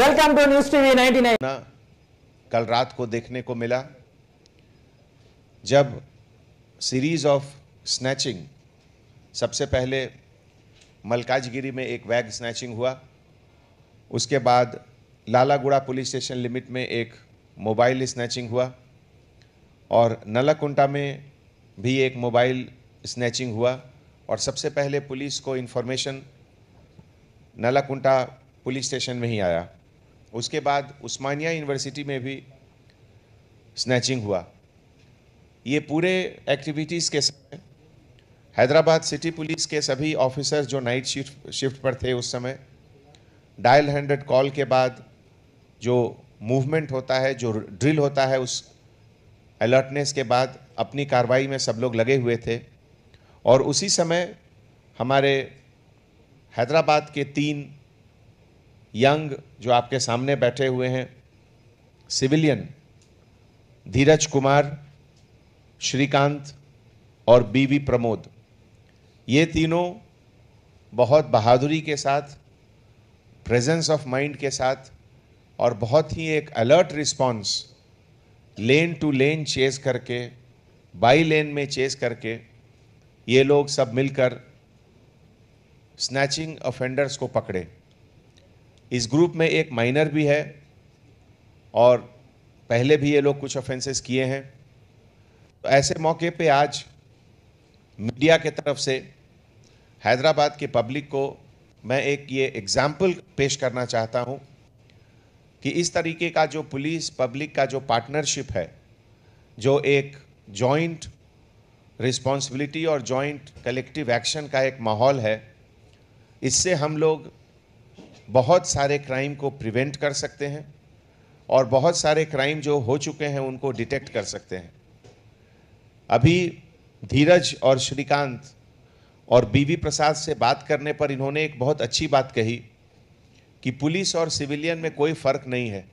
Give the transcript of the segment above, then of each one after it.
Welcome to News TV 99. ना, कल रात को देखने को मिला, जब सीरीज़ ऑफ़ स्नैचिंग सबसे पहले मलकाजगिरी में एक वैग स्नैचिंग हुआ, उसके बाद लालागुड़ा पुलिस स्टेशन लिमिट में एक मोबाइल स्नैचिंग हुआ, और नलाकुंटा में भी एक मोबाइल स्नैचिंग हुआ, और सबसे पहले पुलिस को इन्फॉर्मेशन नलाकुंटा पुलिस स्टेशन में ही आया उसके बाद उस्मानिया यूनिवर्सिटी में भी स्नैचिंग हुआ। ये पूरे एक्टिविटीज़ के समय, हैदराबाद सिटी पुलिस के सभी ऑफिसर्स जो नाइट शिफ्ट शिफ्ट पर थे उस समय डायल हंड्रेड कॉल के बाद जो मूवमेंट होता है, जो ड्रिल होता है, उस अलर्टनेस के बाद अपनी कार्रवाई में सब लोग लगे हुए थे। और उसी समय हमारे हैदराबाद के तीन यंग जो आपके सामने बैठे हुए हैं, सिविलियन धीरज कुमार, श्रीकांत और बीवी प्रमोद, ये तीनों बहुत बहादुरी के साथ प्रेजेंस ऑफ़ माइंड के साथ और बहुत ही एक alert response lane to lane chase करके बाई लेन में चेस करके, ये लोग सब मिलकर स्नैचिंग ऑफेंडर्स को पकड़े। इस ग्रुप में एक माइनर भी है और पहले भी ये लोग कुछ ऑफेंसेस किए हैं। तो ऐसे मौके पे आज मीडिया के तरफ़ से हैदराबाद के पब्लिक को मैं एक ये एग्ज़ाम्पल पेश करना चाहता हूँ कि इस तरीके का जो पुलिस पब्लिक का जो पार्टनरशिप है, जो एक जॉइंट रिस्पॉन्सिबिलिटी और जॉइंट कलेक्टिव एक्शन का एक माहौल है, इससे हम लोग बहुत सारे क्राइम को प्रिवेंट कर सकते हैं और बहुत सारे क्राइम जो हो चुके हैं उनको डिटेक्ट कर सकते हैं। अभी धीरज और श्रीकांत और बीवी प्रसाद से बात करने पर इन्होंने एक बहुत अच्छी बात कही कि पुलिस और सिविलियन में कोई फ़र्क नहीं है।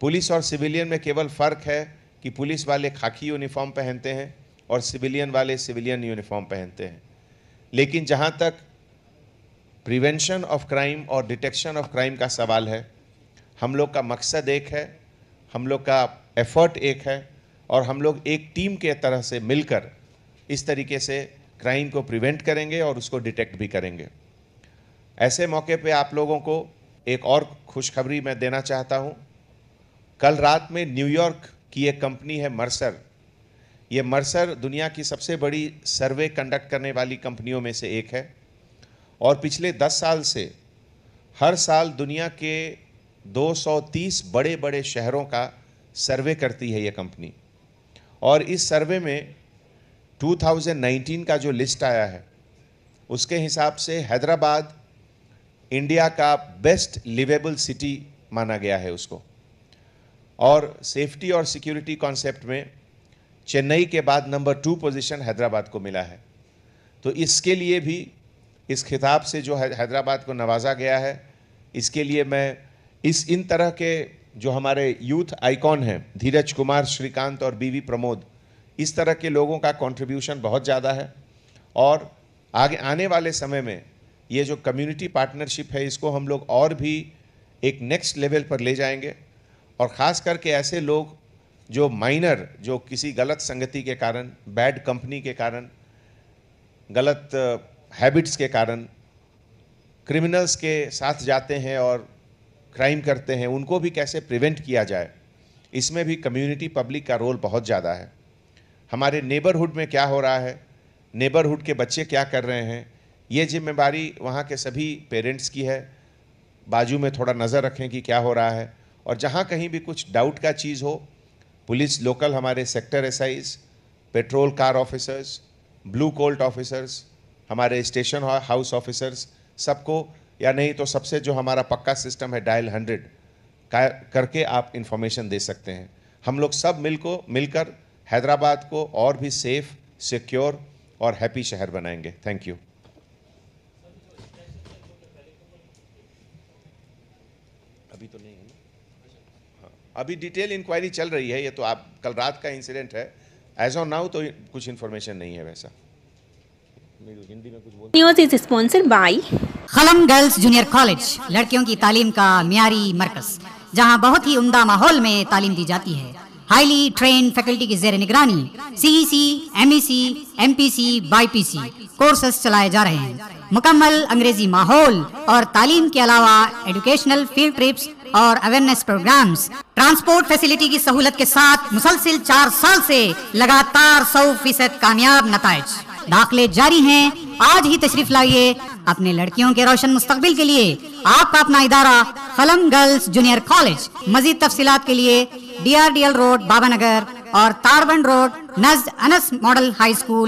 पुलिस और सिविलियन में केवल फ़र्क है कि पुलिस वाले खाकी यूनिफॉर्म पहनते हैं और सिविलियन वाले सिविलियन यूनिफॉर्म पहनते हैं। लेकिन जहाँ तक प्रिवेंशन ऑफ़ क्राइम और डिटेक्शन ऑफ़ क्राइम का सवाल है। हम लोग का मकसद एक है, हम लोग का एफर्ट एक है और हम लोग एक टीम के तरह से मिलकर इस तरीके से क्राइम को प्रिवेंट करेंगे और उसको डिटेक्ट भी करेंगे। ऐसे मौके पे आप लोगों को एक और खुशखबरी मैं देना चाहता हूँ। कल रात में न्यूयॉर्क की एक कंपनी है मर्सर। ये मर्सर दुनिया की सबसे बड़ी सर्वे कंडक्ट करने वाली कंपनियों में से एक है। और पिछले 10 साल से हर साल दुनिया के 230 बड़े बड़े शहरों का सर्वे करती है ये कंपनी। और इस सर्वे में 2019 का जो लिस्ट आया है, उसके हिसाब से हैदराबाद इंडिया का बेस्ट लिवेबल सिटी माना गया है उसको। और सेफ्टी और सिक्योरिटी कॉन्सेप्ट में चेन्नई के बाद नंबर टू पोजीशन हैदराबाद को मिला है। तो इसके लिए भी इस खिताब से जो हैदराबाद को नवाजा गया है। इसके लिए मैं इस, इन तरह के जो हमारे यूथ आइकॉन हैं, धीरज कुमार, श्रीकांत और बीवी प्रमोद, इस तरह के लोगों का कंट्रीब्यूशन बहुत ज़्यादा है। और आगे, आने वाले समय में ये जो कम्युनिटी पार्टनरशिप है, इसको हम लोग और भी एक नेक्स्ट लेवल पर ले जाएँगे। और ख़ास करके ऐसे लोग जो माइनर जो किसी गलत संगति के कारण बैड कंपनी के कारण, गलत हैबिट्स के कारण, क्रिमिनल्स के साथ जाते हैं और क्राइम करते हैं, उनको भी कैसे प्रिवेंट किया जाए, इसमें भी कम्युनिटी पब्लिक का रोल बहुत ज़्यादा है। हमारे नेबरहुड में क्या हो रहा है? नेबरहुड के बच्चे क्या कर रहे हैं? ये जिम्मेवारी वहाँ के सभी पेरेंट्स की है। बाजू में थोड़ा नज़र रखें कि क्या हो रहा है। और जहाँ कहीं भी कुछ डाउट का चीज़ हो, पुलिस लोकल हमारे sector SIs, patrol car officers, blue colt officers हमारे स्टेशन हाउस ऑफिसर्स सबको या नहीं तो सबसे जो हमारा पक्का सिस्टम है डायल हंड्रेड करके आप इंफॉर्मेशन दे सकते हैं। हम लोग सब मिल को मिलकर हैदराबाद को और भी सेफ़ सिक्योर और हैप्पी शहर बनाएँगे। थैंक यू अभी तो नहीं है ना? हाँ। अभी डिटेल इंक्वायरी चल रही है ये तो आप कल रात का इंसिडेंट है। एज ऑन नाउ तो कुछ इन्फॉर्मेशन नहीं है वैसा। News is sponsored by खलम गर्ल्स जूनियर कॉलेज लड़कियों की तालीम का मियारी मरकज, जहाँ बहुत ही उम्दा माहौल में तालीम दी जाती है। हाईली ट्रेन फैकल्टी की जेर निगरानी CEC MEC MPC BiPC courses चलाए जा रहे हैं। मुकम्मल अंग्रेज़ी माहौल और तालीम के अलावा एजुकेशनल फ़ील्ड ट्रिप्स और अवेयरनेस प्रोग्राम्स ट्रांसपोर्ट फैसिलिटी की सहूलत के साथ मुसलसिल चार साल से लगातार सौ फ़ीसद कामयाब नतज दाखिले जारी हैं। आज ही तशरीफ़ लाइए अपने लड़कियों के रोशन मुस्तकबिल के लिए। आपका अपना इदारा कलम गर्ल्स जूनियर कॉलेज, मजीद तफसीत के लिए D R D L road Baba Nagar और तारबन रोड, नज अनस मॉडल हाई स्कूल।